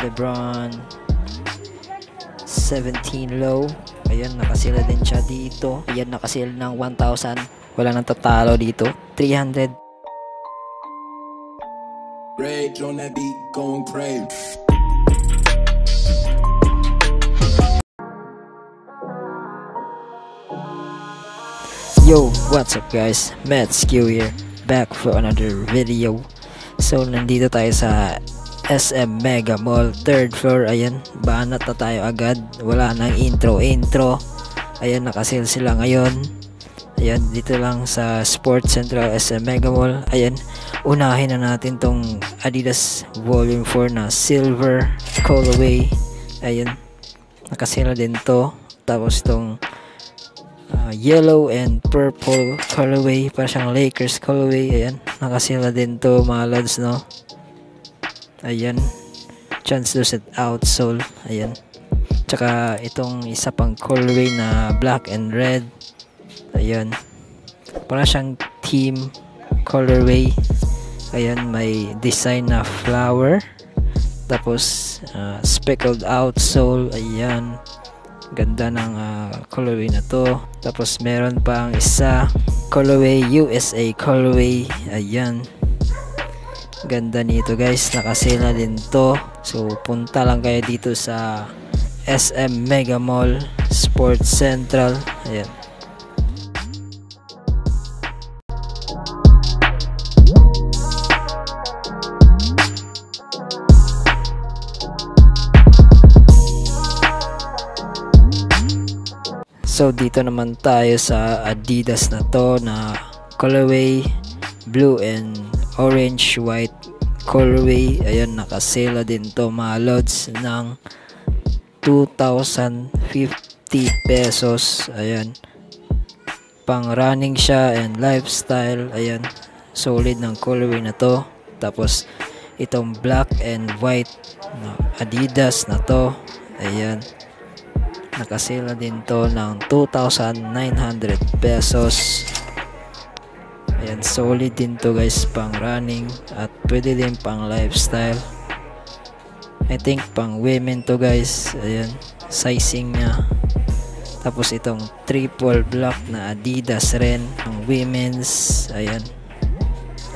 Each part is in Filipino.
Lebron 17 low. Ayan, nakasila din siya dito. Ayan, nakasil ng 1,000. Wala nang tatalo dito. 300. Rage on that beat, going crazy. Yo, what's up guys? Matt Q here, back for another video. So, nandito tayo sa SM Mega Mall, third floor. Ayan, banat na tayo agad. Wala nang intro, intro. Ayan, nakasale sila ngayon. Ayan, dito lang sa Sports Central SM Mega Mall. Ayan, unahin na natin tong Adidas Volume 4 na silver colorway. Ayan, nakasale din to. Tapos tong uh, yellow and purple colorway para siyang Lakers colorway ayan nakasila din to mga lads no ayan. Translucent outsole ayan. Tsaka itong isa pang colorway na black and red. Ayan. Para siyang team colorway. Ayan may design na flower. Tapos uh, speckled outsole ayan. Ganda ng uh, colorway na to. Tapos meron pang isa colorway USA colorway. Ayan ganda nito guys. Nakasela din to. So punta lang kayo dito sa SM Mega Mall Sports Central. Ayan. So dito naman tayo sa Adidas na to na colorway blue and orange white colorway. Ayan nakasela din to mga lods ng 2,050 pesos. Ayan. Pang running siya and lifestyle. Ayan. Solid ng colorway na to. Tapos itong black and white na Adidas na to. Ayan nakasila din to ng 2,900 pesos ayan solid din to guys pang running at pwede din pang lifestyle. I think pang women to guys. Ayan sizing nya tapos itong triple black na adidas rin ang women's. Ayan.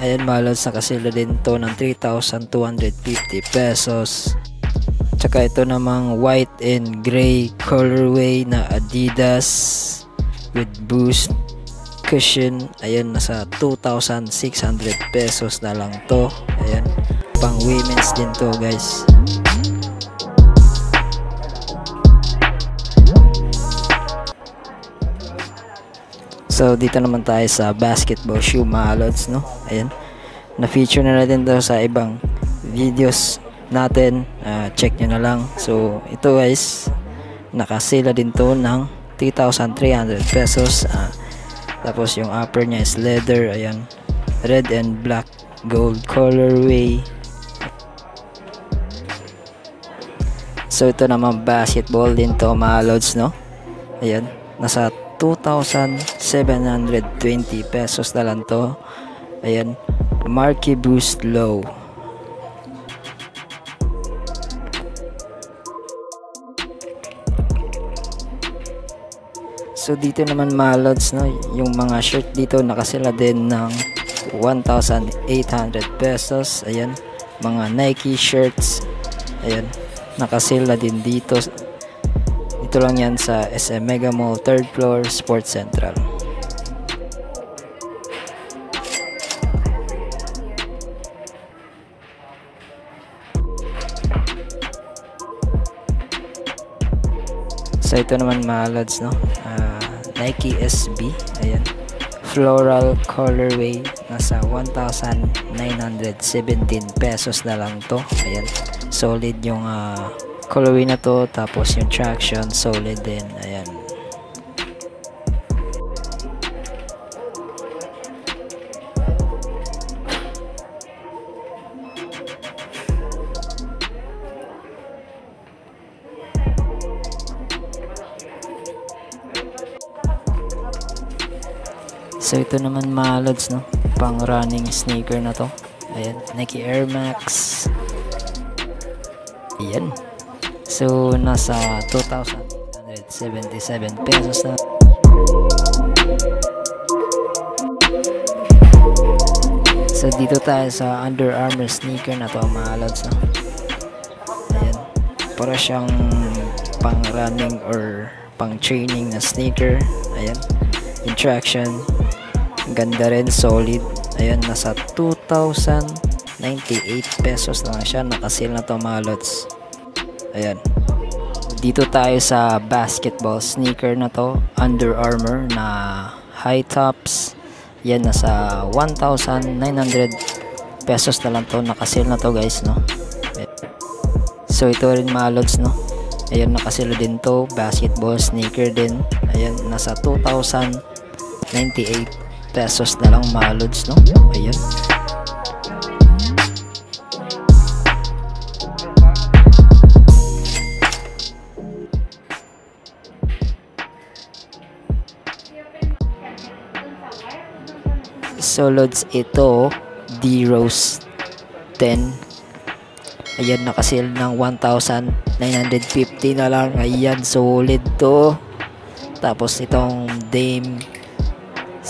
Ayan malods nakasila din to ng 3,250 pesos. Tsaka ito namang white and gray colorway na Adidas with boost cushion. Ayan, nasa 2,600 pesos na lang to. Ayan, pang women's din to guys. So, dito naman tayo sa basketball shoe mga lods, no? Ayan. Na-feature na natin to sa ibang videos natin uh, check nyo na lang so ito guys nakasila din to ng 3,300 pesos uh, tapos yung upper nya is leather ayan. Red and black gold colorway. So ito naman basketball din to mga loads no? Ayan nasa 2,720 pesos na lang to. Ayan Marky Boost Low So dito naman mga lods no, yung mga shirt dito nakasila din ng 1,800 pesos. Ayan, mga Nike shirts. Ayan, nakasila din dito. Ito lang yan sa SM Mega Mall 3rd floor Sports Central. So ito naman mga lods no. Uh, Nike SB. Ayan. Floral colorway. Nasa 1,917 pesos na lang to. Ayan. Solid yung uh, colorway na to. Tapos yung traction solid din. Ayan. So ito naman mga lods no, pang running sneaker na to. Ayan, Nike Air Max. Ayan. So, nasa 2,877 pesos na. So, dito tayo sa Under Armour sneaker na to, mga lods, no? Ayan. Para siyang pang running or pang training na sneaker. Ayan. Yung traction. Ganda rin, solid. Ayan, nasa 2,098 pesos lang siya. Nakasil na to mga lods. Ayan. Dito tayo sa basketball sneaker na to. Under Armour na high tops. Yan, nasa 1,900 pesos na lang to. Nakasil na to guys, no? So, ito rin mga lods, no? Ayan, nakasila din to. Basketball sneaker din. Ayan, nasa 2,098 pesos na lang mga lods, no? Ayan. So, lods, ito, D-Rose 10 Ayan, nakasil ng 1,950 na lang. Ayan, solid to. Tapos itong Dame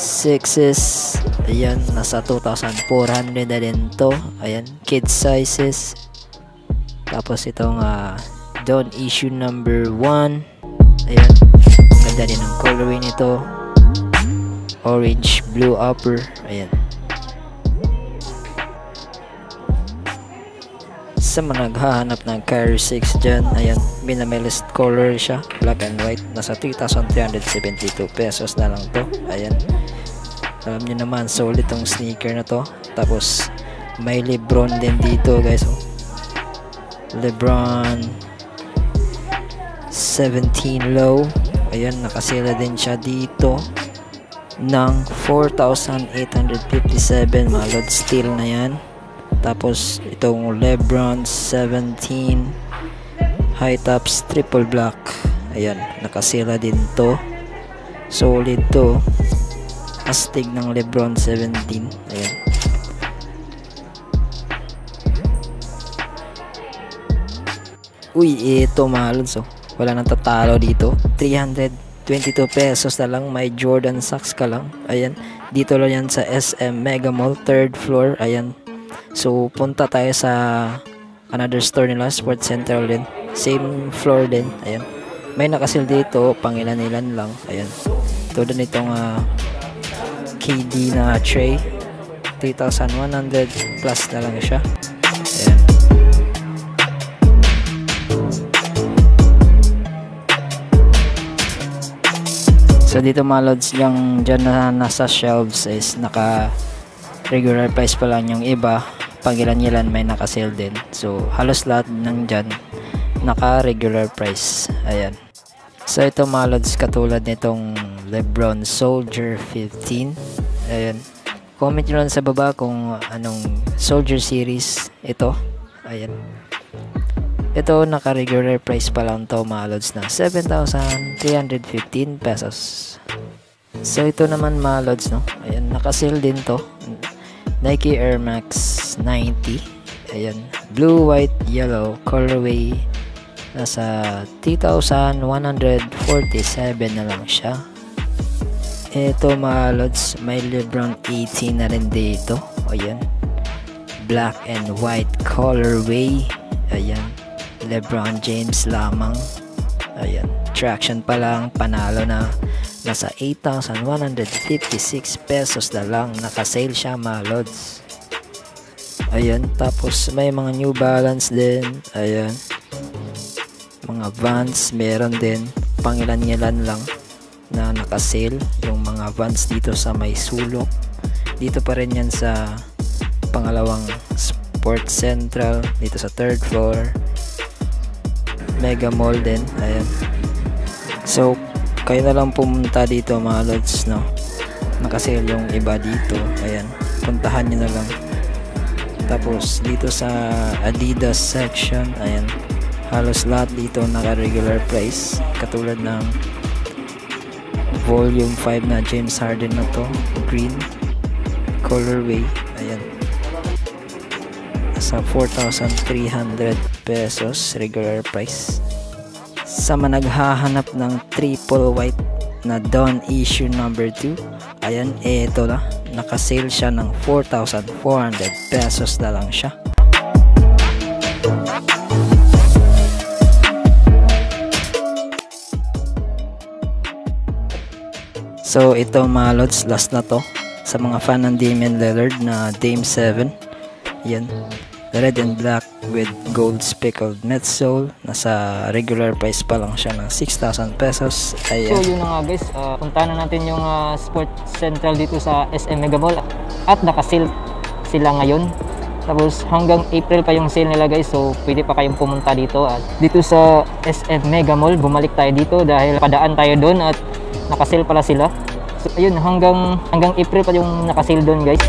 6s. Ayan, nasa 2,400 na din to. Ayan, kid sizes. Tapos itong uh, Don issue number 1. Ayan, ganda din ang colorway nito. Orange, blue upper. Ayan. sa mga naghahanap ng Kyrie 6 dyan, ayan, minimalist color siya, black and white, nasa 3,372 pesos na lang to, ayan, alam nyo naman, solid tong sneaker na to, tapos, may Lebron din dito guys, oh. Lebron 17 low, ayan, nakasila din siya dito, ng 4,857 mga load steel na yan tapos itong Lebron 17 high tops triple black. Ayan, nakasila din to. Solid to. Astig ng Lebron 17. Ayan. Uy, ito mahal so. Wala nang tatalo dito. 322 pesos na lang. May Jordan socks ka lang. Ayan. Dito lang yan sa SM Mega Mall, third floor. Ayan. So, punta tayo sa another store nila, Sports Central din. Same floor din. Ayan. May nakasil dito, pangilan-ilan lang. Ayan. Ito din itong uh, KD na tray. 3,100 plus na lang siya. Ayan. So dito mga lods yung dyan na nasa shelves is naka regular price pa lang yung iba pag ilan-ilan may naka-sale din. So, halos lahat ng dyan naka-regular price. Ayan. So, ito mga lods katulad nitong Lebron Soldier 15. Ayan. Comment nyo lang sa baba kung anong Soldier series ito. Ayan. Ito, naka-regular price pa lang to mga lods na 7,315 pesos. So, ito naman mga lods, no? Ayan, naka-sale din to. Nike Air Max 90 ayan blue white yellow colorway nasa 3,147 na lang siya. Ito mga lods may Lebron 18 na rin dito. Ayan. Black and white colorway. Ayan. Lebron James lamang. Ayan. Traction pa lang. Panalo na. Nasa 8,156 pesos na lang. Nakasale siya mga lods. Ayan. Tapos may mga new balance din. Ayan mga vans meron din pangilan-ngilan lang na nakasale yung mga vans dito sa may sulok dito pa rin yan sa pangalawang sport central dito sa third floor. Mega mall din ayan. So kayo na lang pumunta dito mga lods no? Nakasale yung iba dito ayan. Puntahan nyo na lang. Tapos dito sa adidas section ayan halos lahat dito naka regular price katulad ng volume 5 na James Harden na to green colorway ayan nasa 4,300 pesos regular price. Sa mga naghahanap ng triple white na Dawn issue number 2, ayan, eto na. Nakasale siya ng 4,400 pesos na lang siya. So ito mga lods, last na to sa mga fan ng Damian Lillard na Dame 7. Yan. Red and black with gold speckled medsole. Nasa regular price pa lang siya ng 6,000 pesos. So Ayan. yun na nga guys, uh, punta na natin yung uh, Sport Central dito sa SM Mega Mall at naka-sale sila ngayon. Tapos hanggang April pa yung sale nila guys, so pwede pa kayong pumunta dito at dito sa SM Mega Mall, bumalik tayo dito dahil padaan tayo doon at naka-sale pala sila. So ayun, hanggang hanggang April pa yung naka-sale doon guys.